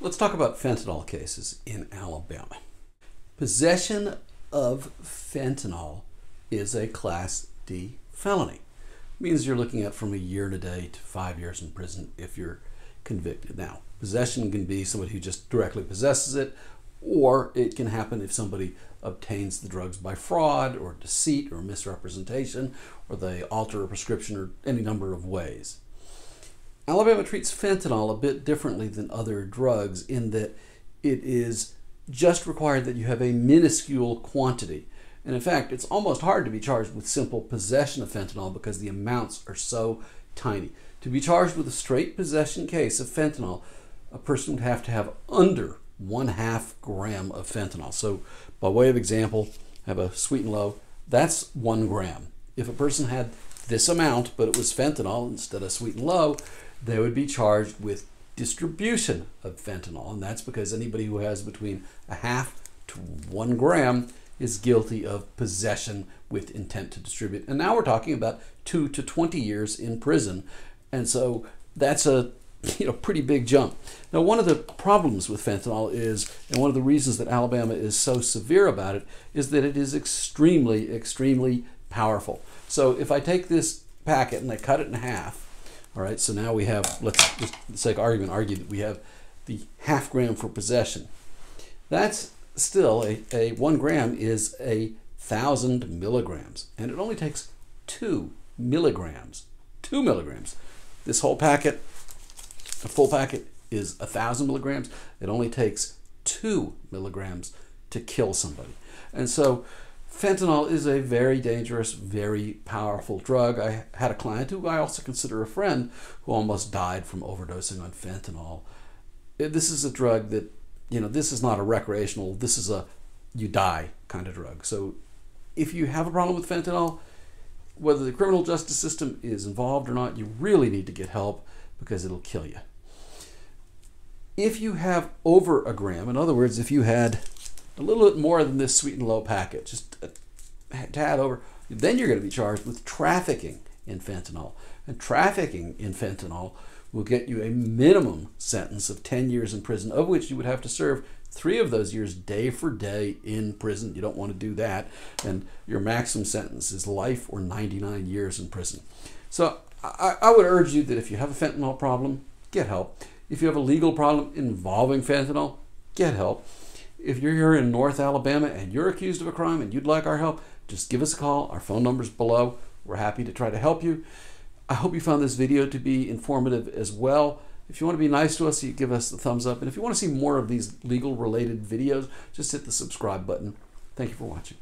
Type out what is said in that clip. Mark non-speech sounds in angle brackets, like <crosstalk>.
Let's talk about fentanyl cases in Alabama. Possession of fentanyl is a Class D felony. It means you're looking at from a year and a day to five years in prison if you're convicted. Now, possession can be somebody who just directly possesses it, or it can happen if somebody obtains the drugs by fraud or deceit or misrepresentation, or they alter a prescription or any number of ways. Alabama treats fentanyl a bit differently than other drugs in that it is just required that you have a minuscule quantity. And in fact, it's almost hard to be charged with simple possession of fentanyl because the amounts are so tiny. To be charged with a straight possession case of fentanyl, a person would have to have under one half gram of fentanyl. So, by way of example, have a sweet and low, that's one gram. If a person had this amount, but it was fentanyl instead of sweet and low, they would be charged with distribution of fentanyl. And that's because anybody who has between a half to one gram is guilty of possession with intent to distribute. And now we're talking about two to 20 years in prison. And so that's a <laughs> you know pretty big jump. Now one of the problems with fentanyl is, and one of the reasons that Alabama is so severe about it, is that it is extremely, extremely powerful. So if I take this packet and I cut it in half, all right, so now we have, let's just for the sake of argument, argue that we have the half gram for possession. That's still, a, a one gram is a thousand milligrams, and it only takes two milligrams, two milligrams. This whole packet, a full packet, is a thousand milligrams. It only takes two milligrams to kill somebody. And so Fentanyl is a very dangerous, very powerful drug. I had a client who I also consider a friend who almost died from overdosing on fentanyl. This is a drug that, you know, this is not a recreational, this is a you die kind of drug. So if you have a problem with fentanyl, whether the criminal justice system is involved or not, you really need to get help because it'll kill you. If you have over a gram, in other words, if you had a little bit more than this sweet and low packet, just a tad over, then you're going to be charged with trafficking in fentanyl. And trafficking in fentanyl will get you a minimum sentence of 10 years in prison, of which you would have to serve three of those years day for day in prison. You don't want to do that. And your maximum sentence is life or 99 years in prison. So I, I would urge you that if you have a fentanyl problem, get help. If you have a legal problem involving fentanyl, get help. If you're here in North Alabama and you're accused of a crime and you'd like our help, just give us a call. Our phone number's below. We're happy to try to help you. I hope you found this video to be informative as well. If you want to be nice to us, you give us the thumbs up. And if you want to see more of these legal related videos, just hit the subscribe button. Thank you for watching.